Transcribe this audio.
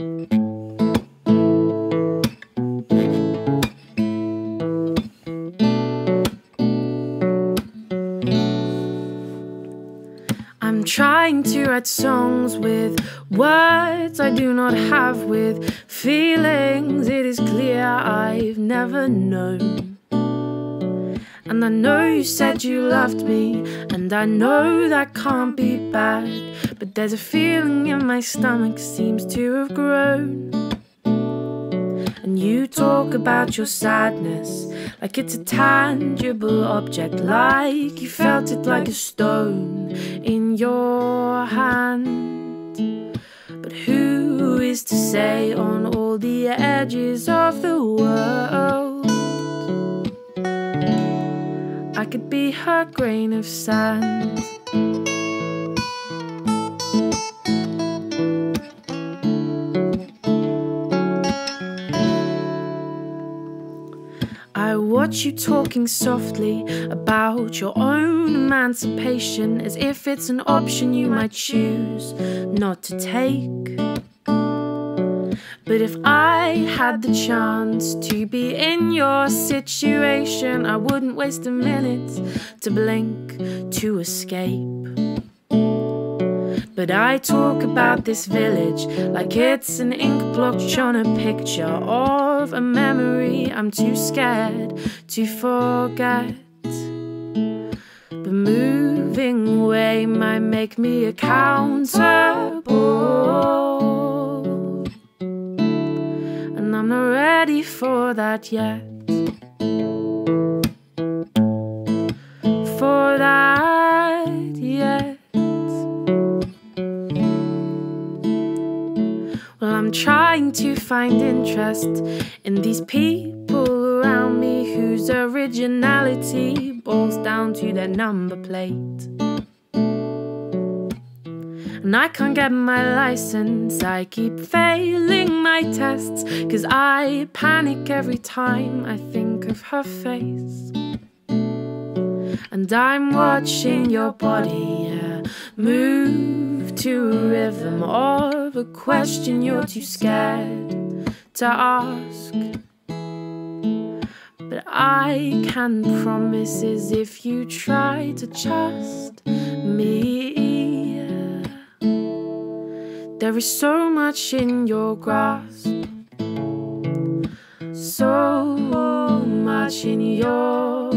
I'm trying to write songs with words I do not have, with feelings it is clear I've never known. And I know you said you loved me, and I know that can't be bad. But there's a feeling in my stomach seems to have grown. And you talk about your sadness like it's a tangible object, like you felt it like a stone in your hand. But who is to say on all the edges of the world? Could be her grain of sand. I watch you talking softly about your own emancipation as if it's an option you might choose not to take. But if I had the chance to be in your situation, I wouldn't waste a minute to blink to escape. But I talk about this village like it's an ink blotch on a picture of a memory I'm too scared to forget. But moving away might make me accountable. Ready for that yet. For that yet. Well, I'm trying to find interest in these people around me whose originality boils down to their number plate. And I can't get my license, I keep failing my tests, cause I panic every time I think of her face. And I'm watching your body yeah, move to a rhythm of a question you're too scared to ask. But I can promise is if you try to trust me, there is so much in your grasp, so much in your